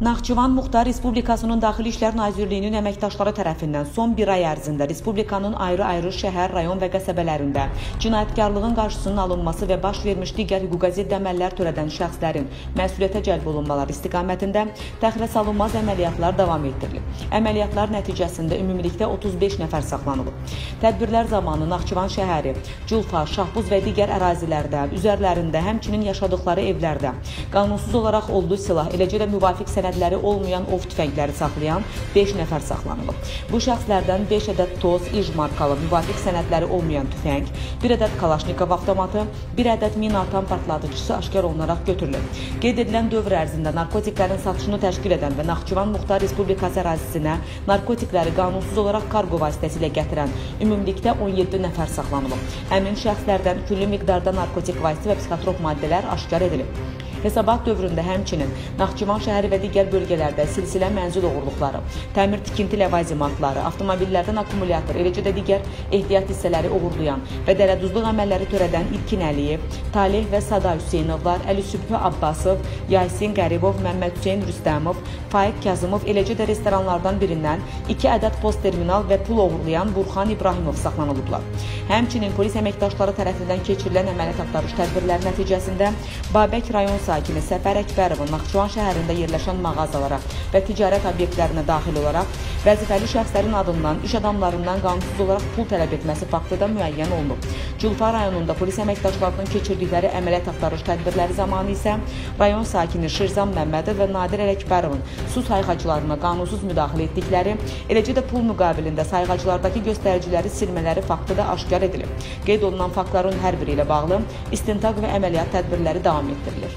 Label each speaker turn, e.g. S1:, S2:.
S1: Naxçıvan Muxtar Respublikasının Daxili İşlər Nazirliyinin əməkdaşları tərəfindən son bir ay ərzində Respublikanın ayrı-ayrı şəhər, rayon və qəsəbələrində cinayətkarlığın qarşısının alınması və baş vermiş digər hüquqa zidd əməllər törədən şəxslərin məsuliyyətə cəlb olunmaları istiqamətində təxirə salınmaz əməliyyatlar davam etdirilib. Əməliyyatlar nəticəsində ümumilikdə 35 nəfər saxlanılıb. Tədbirlər zamanı Naxçıvan şəhəri, Culfa, Şahbuz və digər ərazilərdə, üzərlərində, həmçinin yaşadıkları evlərdə qanunsuz olaraq olduğu silah, eləcə də müvafiq sənəd sənədləri olmayan ov tüfəngləri saxlayan 5 nəfər saxlanılıb. Bu şəxslərdən 5 ədəd toz, İJ markalı müvafiq sənədləri olmayan tüfəng, 1 ədəd Kalaşnikov avtomatı, 1 ədəd minaatan partladıcısı aşkar olunaraq götürülüb. Qeyd edilən dövr ərzində narkotiklərin satışını təşkil edən və Naxçıvan Muxtar Respublikası ərazisinə narkotikləri qanunsuz olaraq kargo vasitəsilə gətirən ümumilikdə 17 nəfər saxlanılıb. Həmin şəxslərdən külli miqdarda narkotik vasitə və psixotrop maddələr aşkar edilib. Hesabat dövründə həmçinin Naxçıvan şəhəri və digər bölgələrdə silsilə mənzil oğurluqları, təmir tikinti ləvazimatları, avtomobillərdən akkumulyator, eləcə də digər ehtiyat hissələri oğurlayan və dərəduzluq əməlləri törədən İlkin Əliyev, Talih və Sada Hüseynovlar, Əli Sübhü Abbasov, Yasin Qəribov, Məmməd Hüseyn Rüstəmov, Faiq Kazımov, eləcə də restoranlardan birindən 2 ədəd post terminal və pul oğurlayan Burxan İbrahimov saxlanılıblar. Həmçinin polis əməkdaşları tərəfindən keçirilən əməliyyat axtarış tədbirləri nəticəsində Babək rayon sakini Səfər Əkbərovun Naxçıvan şəhərində yerləşən mağazalara və ticarət obyektlərinə daxil olaraq vəzifəli şəxslərin adından iş adamlarından qanunsuz olaraq pul tələb etməsi faktı da müəyyən olunub. Culfa rayonunda polis əməkdaşlarının keçirdikləri əməliyyat axtarış tədbirləri zamanı isə rayon sakini Şirzan Məmmədov və Nadir Ələkbərovun su sayğaclarına qanunsuz müdaxilə etdikləri, eləcə də pul müqabilində sayğaclardakı göstəriciləri silmələri faktı da aşkar edilib. Qeyd olunan faktların hər biri ilə bağlı istintaq və əməliyyat tədbirləri davam etdirilir.